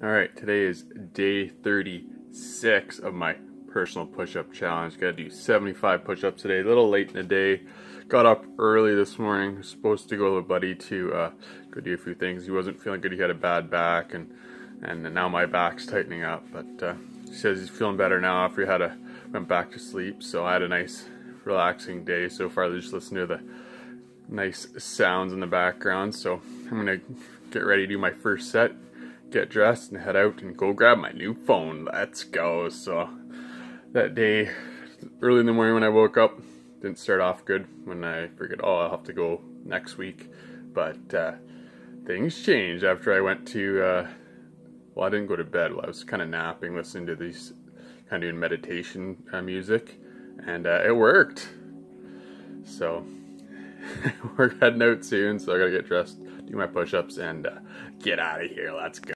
All right, today is day 36 of my personal push-up challenge. Got to do 75 push-ups today. A little late in the day. Got up early this morning. Supposed to go with a buddy to uh, go do a few things. He wasn't feeling good. He had a bad back, and and now my back's tightening up. But uh, he says he's feeling better now after he had a went back to sleep. So I had a nice, relaxing day so far. Just listen to the nice sounds in the background. So I'm gonna get ready to do my first set get dressed and head out and go grab my new phone. Let's go. So that day, early in the morning when I woke up, didn't start off good when I figured, oh, I'll have to go next week. But uh, things changed after I went to, uh, well, I didn't go to bed. Well, I was kind of napping, listening to these, kind of doing meditation uh, music, and uh, it worked. So we're heading out soon, so I gotta get dressed, do my push-ups, and uh, get out of here. Let's go.